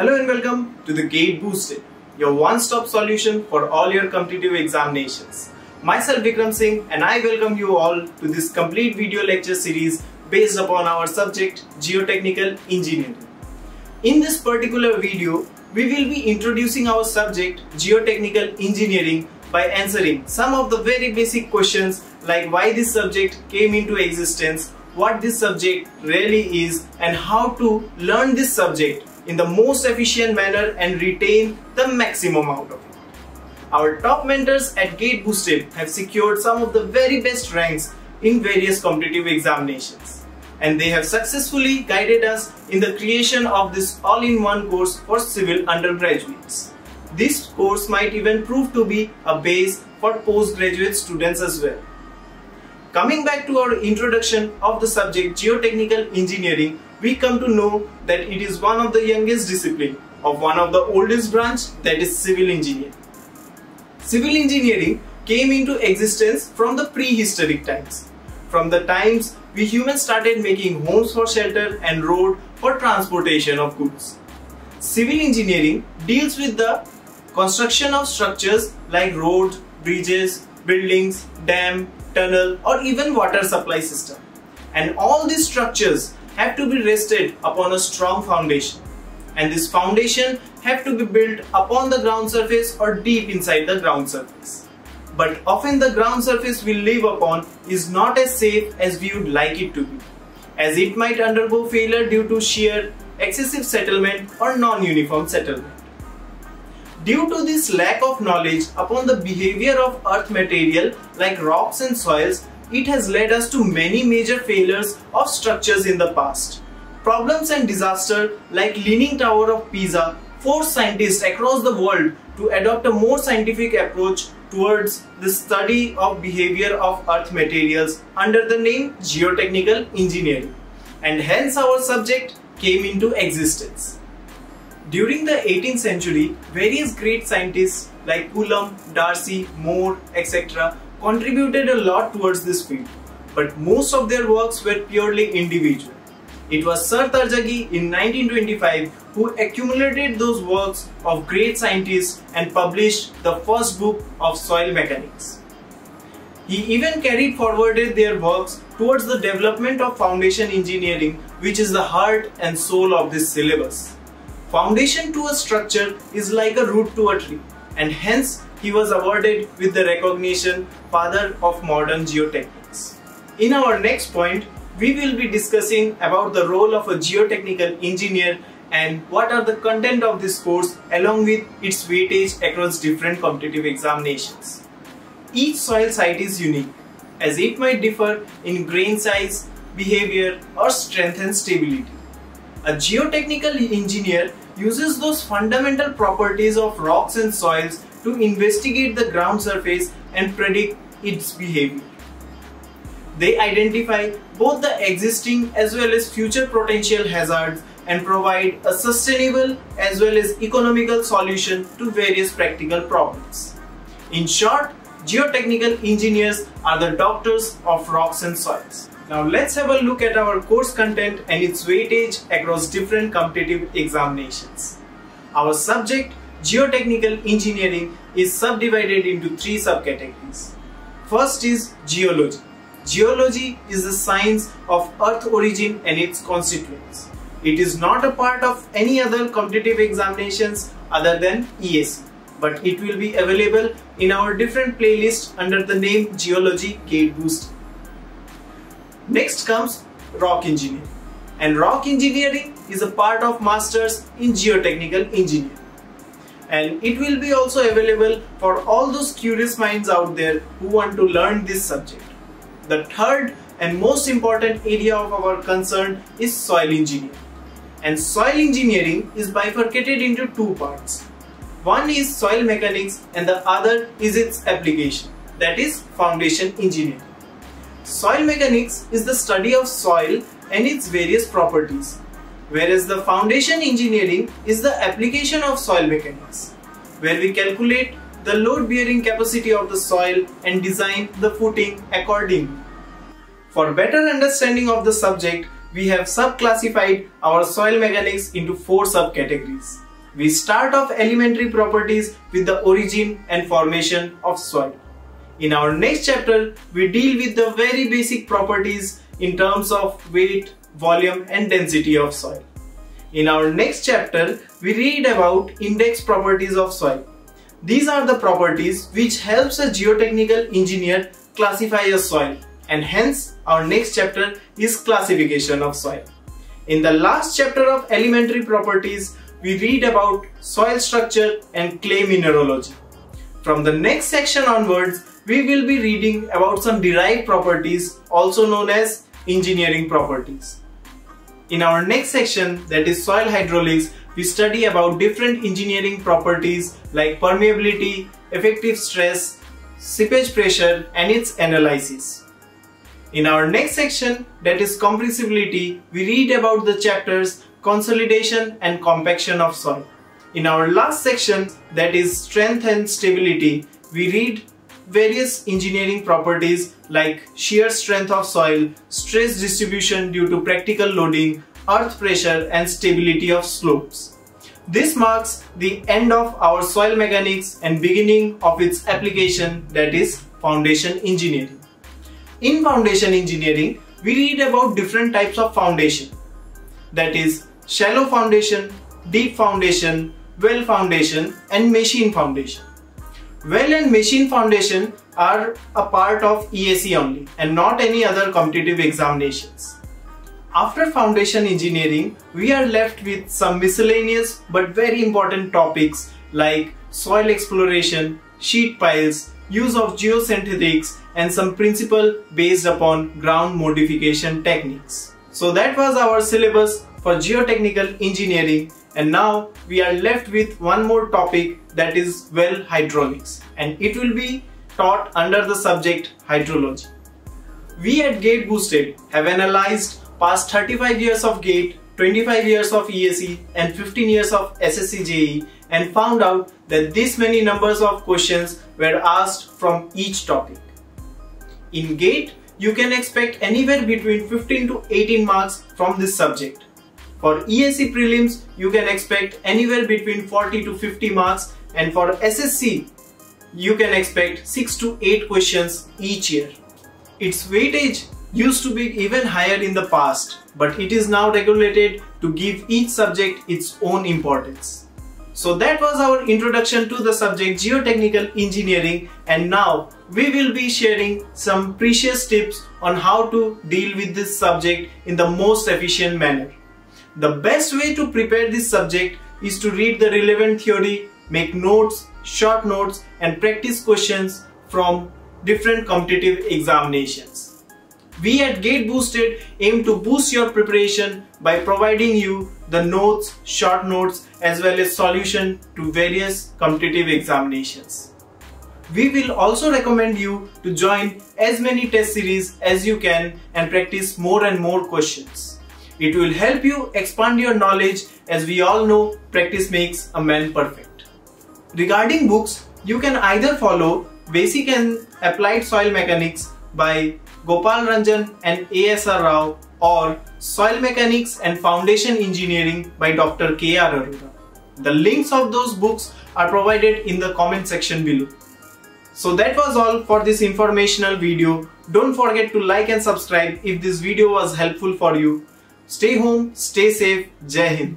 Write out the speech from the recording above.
Hello and welcome to the Gate Boosted, your one-stop solution for all your competitive examinations. Myself Vikram Singh and I welcome you all to this complete video lecture series based upon our subject Geotechnical Engineering. In this particular video, we will be introducing our subject Geotechnical Engineering by answering some of the very basic questions like why this subject came into existence, what this subject really is and how to learn this subject in the most efficient manner and retain the maximum out of it. Our top mentors at Gate Boosted have secured some of the very best ranks in various competitive examinations and they have successfully guided us in the creation of this all-in-one course for civil undergraduates. This course might even prove to be a base for postgraduate students as well. Coming back to our introduction of the subject Geotechnical Engineering, we come to know that it is one of the youngest discipline of one of the oldest branch that is civil engineering. Civil engineering came into existence from the prehistoric times. From the times we humans started making homes for shelter and road for transportation of goods. Civil engineering deals with the construction of structures like roads, bridges, buildings, dam, tunnel or even water supply system. And all these structures have to be rested upon a strong foundation. And this foundation have to be built upon the ground surface or deep inside the ground surface. But often the ground surface we live upon is not as safe as we would like it to be, as it might undergo failure due to shear excessive settlement or non-uniform settlement. Due to this lack of knowledge upon the behavior of earth material like rocks and soils, it has led us to many major failures of structures in the past. Problems and disaster like Leaning Tower of Pisa forced scientists across the world to adopt a more scientific approach towards the study of behavior of earth materials under the name geotechnical engineering and hence our subject came into existence. During the 18th century, various great scientists like Coulomb, Darcy, Mohr, etc. contributed a lot towards this field, but most of their works were purely individual. It was Sir Terzaghi in 1925 who accumulated those works of great scientists and published the first book of soil mechanics. He even carried forwarded their works towards the development of foundation engineering which is the heart and soul of this syllabus. Foundation to a structure is like a root to a tree and hence he was awarded with the recognition father of modern geotechnics. In our next point, we will be discussing about the role of a geotechnical engineer and what are the content of this course along with its weightage across different competitive examinations. Each soil site is unique as it might differ in grain size, behavior or strength and stability. A geotechnical engineer uses those fundamental properties of rocks and soils to investigate the ground surface and predict its behavior. They identify both the existing as well as future potential hazards and provide a sustainable as well as economical solution to various practical problems. In short, geotechnical engineers are the doctors of rocks and soils. Now let's have a look at our course content and its weightage across different competitive examinations. Our subject, Geotechnical Engineering, is subdivided into three subcategories. First is Geology. Geology is the science of earth origin and its constituents. It is not a part of any other competitive examinations other than ESE, but it will be available in our different playlists under the name Geology Gate Boost. Next comes rock engineering. And rock engineering is a part of masters in geotechnical engineering. And it will be also available for all those curious minds out there who want to learn this subject. The third and most important area of our concern is soil engineering. And soil engineering is bifurcated into two parts. One is soil mechanics and the other is its application, that is foundation engineering. Soil mechanics is the study of soil and its various properties, whereas the foundation engineering is the application of soil mechanics, where we calculate the load bearing capacity of the soil and design the footing accordingly. For better understanding of the subject, we have subclassified our soil mechanics into four subcategories. we start off elementary properties with the origin and formation of soil. In our next chapter, we deal with the very basic properties in terms of weight, volume and density of soil. In our next chapter, we read about index properties of soil. These are the properties which helps a geotechnical engineer classify a soil and hence our next chapter is classification of soil. In the last chapter of elementary properties, we read about soil structure and clay mineralogy. From the next section onwards, we will be reading about some derived properties also known as engineering properties. In our next section that is soil hydraulics, we study about different engineering properties like permeability, effective stress, seepage pressure and its analysis. In our next section that is compressibility, we read about the chapters consolidation and compaction of soil. In our last section that is strength and stability, we read various engineering properties like shear strength of soil, stress distribution due to practical loading, earth pressure and stability of slopes. This marks the end of our soil mechanics and beginning of its application that is foundation engineering. In foundation engineering, we read about different types of foundation. That is shallow foundation, deep foundation, well foundation and machine foundation. Well and machine foundation are a part of ESE only and not any other competitive examinations. After foundation engineering, we are left with some miscellaneous but very important topics like soil exploration, sheet piles, use of geosynthetics and some principle based upon ground modification techniques. So that was our syllabus for geotechnical engineering and now we are left with one more topic that is well hydraulics and it will be taught under the subject hydrology. We at Gate Boosted have analyzed past 35 years of GATE, 25 years of ESE and 15 years of SSC JE and found out that this many numbers of questions were asked from each topic. In GATE, you can expect anywhere between 15 to 18 marks from this subject. For ESE prelims, you can expect anywhere between 40 to 50 marks and for SSC, you can expect 6 to 8 questions each year. Its weightage used to be even higher in the past, but it is now regulated to give each subject its own importance. So that was our introduction to the subject geotechnical engineering and now we will be sharing some precious tips on how to deal with this subject in the most efficient manner. The best way to prepare this subject is to read the relevant theory, make notes, short notes and practice questions from different competitive examinations. We at Gate Boosted aim to boost your preparation by providing you the notes, short notes as well as solution to various competitive examinations. We will also recommend you to join as many test series as you can and practice more and more questions. It will help you expand your knowledge as we all know practice makes a man perfect. Regarding books, you can either follow Basic and Applied Soil Mechanics by Gopal Ranjan and ASR Rao or Soil Mechanics and Foundation Engineering by Dr. K.R. Arora. The links of those books are provided in the comment section below. So that was all for this informational video. Don't forget to like and subscribe if this video was helpful for you. Stay home stay safe Jai Hind